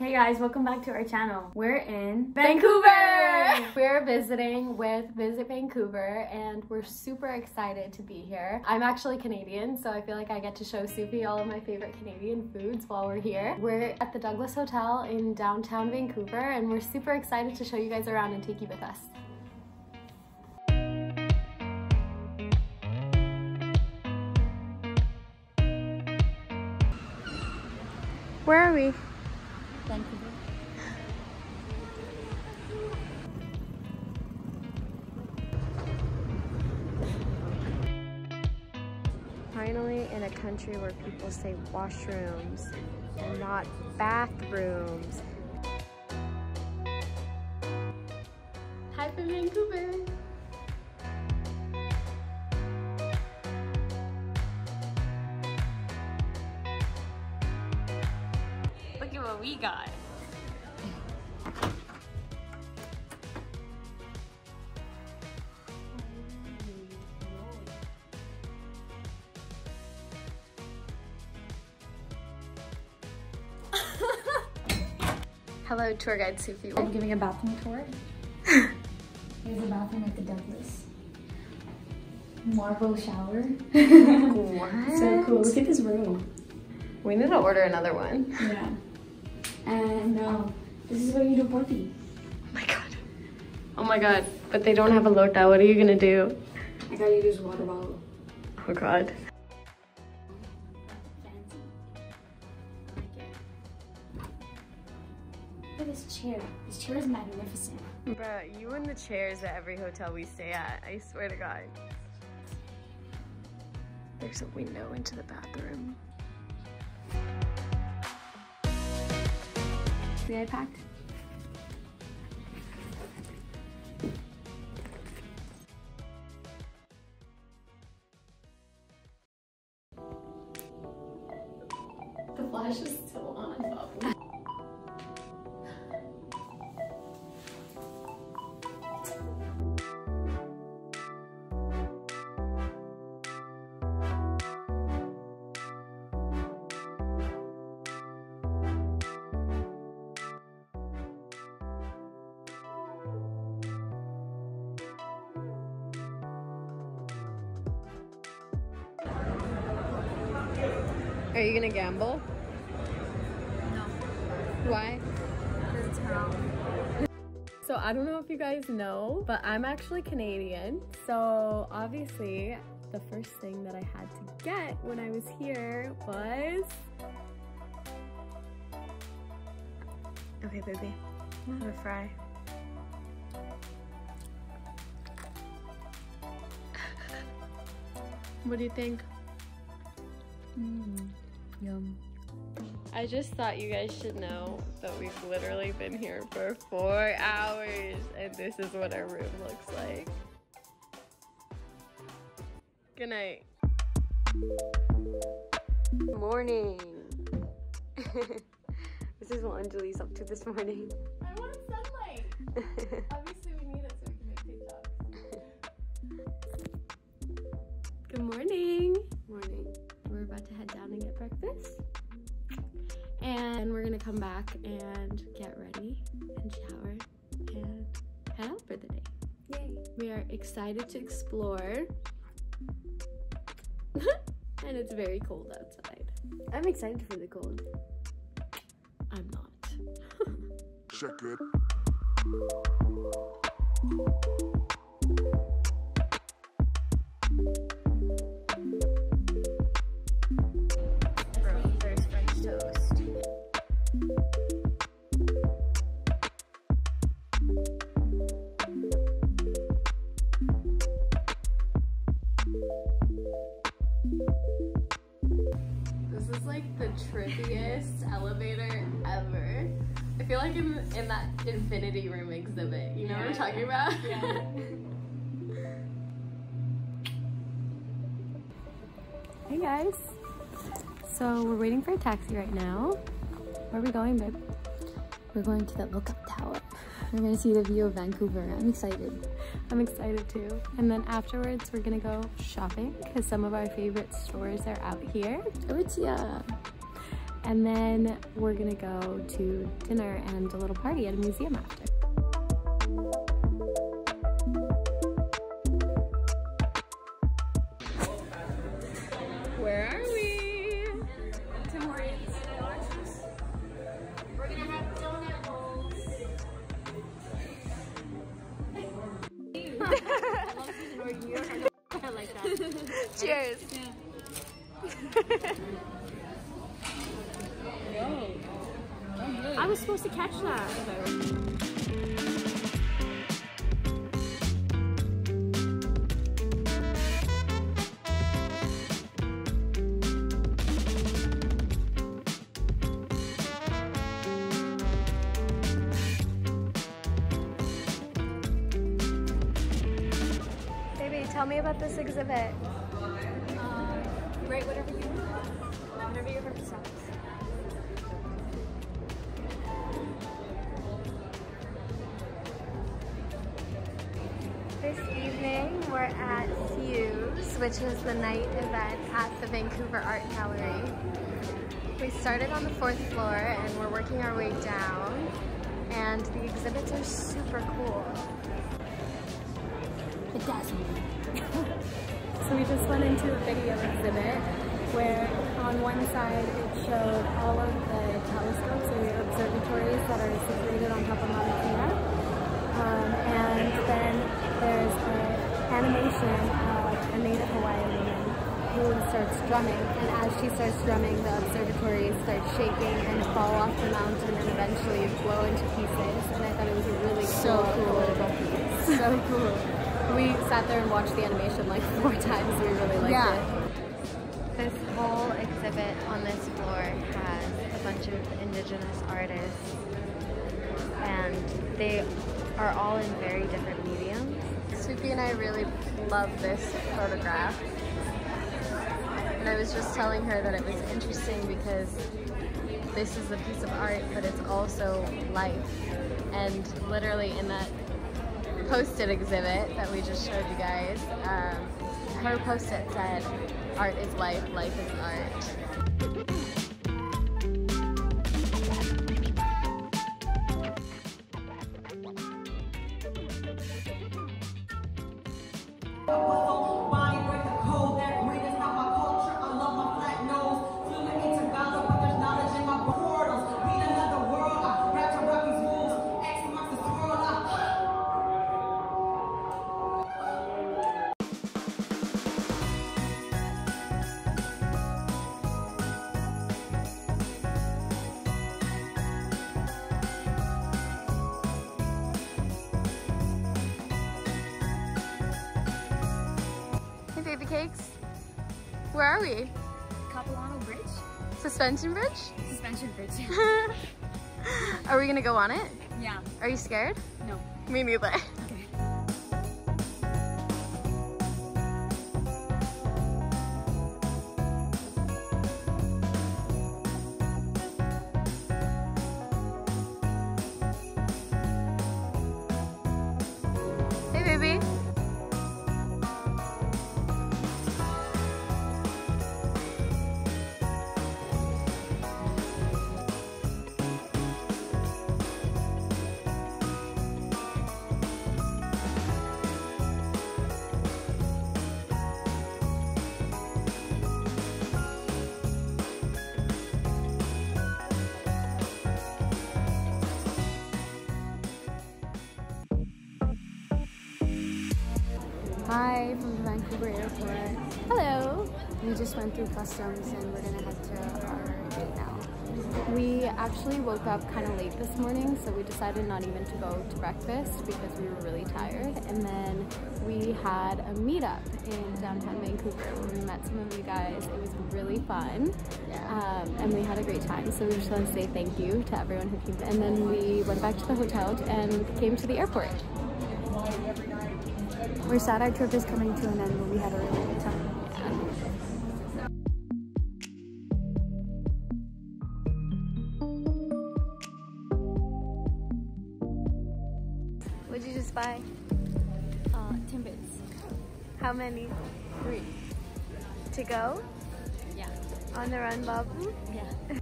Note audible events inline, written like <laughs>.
Hey guys, welcome back to our channel. We're in Vancouver! We're visiting with Visit Vancouver and we're super excited to be here. I'm actually Canadian, so I feel like I get to show Sufi all of my favorite Canadian foods while we're here. We're at the Douglas Hotel in downtown Vancouver and we're super excited to show you guys around and take you with us. Where are we? Finally in a country where people say washrooms and not bathrooms. Hi from Vancouver. Look at what we got. Hello, tour guide Sufi. I'm giving a bathroom tour. <laughs> Here's a bathroom at the Douglas. Marble shower. What? so cool. Look at this room. We need to order another one. Yeah. And um, this is where you do potty. Oh my god. Oh my god. But they don't have a lota. What are you gonna do? I gotta use a water bottle. Oh god. Chair. This chair is magnificent. Bruh, you and the chairs at every hotel we stay at. I swear to god. There's a window into the bathroom. See, I packed. The flash is still on. Are you gonna gamble? No, Why? because it's haram. So I don't know if you guys know, but I'm actually Canadian. So obviously the first thing that I had to get when I was here was... Okay, baby, have a fry. what do you think? Mm, yum. I just thought you guys should know that we've literally been here for four hours and this is what our room looks like. Good night. Morning. <laughs> this is what Anjali's up to this morning. I want sunlight. <laughs> Obviously, we need it so we can make TikToks. Good morning. Morning. We're about to head down and get breakfast. And we're gonna come back and get ready and shower and head out for the day. Yay. We are excited to explore. <laughs> and it's very cold outside. I'm excited for the cold. I'm not. <laughs> Check it. Is like the trippiest elevator ever. I feel like in in that infinity room exhibit. You know what I'm talking about? <laughs> hey guys. So we're waiting for a taxi right now. Where are we going, babe? We're going to the Lookout Tower. We're gonna see the view of Vancouver. I'm excited. I'm excited too. And then afterwards, we're gonna go shopping because some of our favorite stores are out here. Oh, Aritzia. And then we're gonna go to dinner and a little party at a museum after. I like that. Cheers. <laughs> Oh, I was supposed to catch that. Tell me about this exhibit. Um, write whatever you want. Whatever your heart. This evening we're at Fuse, which is the night event at the Vancouver Art Gallery. We started on the fourth floor and we're working our way down and the exhibits are super cool. <laughs> So we just went into a video exhibit where on one side it showed all of the telescopes or observatories that are situated on top of Mauna Kea. Um, and then there's an animation of a native Hawaiian woman who starts drumming. And as she starts drumming, the observatories start shaking and fall off the mountain and eventually blow into pieces. And I thought it was a really So cool, cool. So cool. We sat there and watched the animation like <laughs> four times. We really liked Yeah. it. This whole exhibit on this floor has a bunch of indigenous artists and they are all in very different mediums. Sufi and I really love this photograph. And I was just telling her that it was interesting because this is a piece of art, but it's also life. And literally in that post-it exhibit that we just showed you guys, um, her post-it said, art is life, life is art. Cakes, where are we? Capilano Bridge? Suspension bridge? <laughs> Suspension bridge. <laughs> are we gonna go on it? yeah. Are you scared? No. Me neither. <laughs> Hi from the Vancouver airport. Hello. We just went through customs and we're gonna head to our gate now. We actually woke up kind of late this morning, so we decided not even to go to breakfast because we were really tired. And then we had a meetup in downtown Vancouver where we met some of you guys. It was really fun. Um, and we had a great time. So we just want to say thank you to everyone who came. And then we went back to the hotel and came to the airport. We're sad our trip is coming to an end, but we had a really good time. What'd you just buy? Uh, Timbits. How many? Three. To go? Yeah. On the run, Bob? Yeah.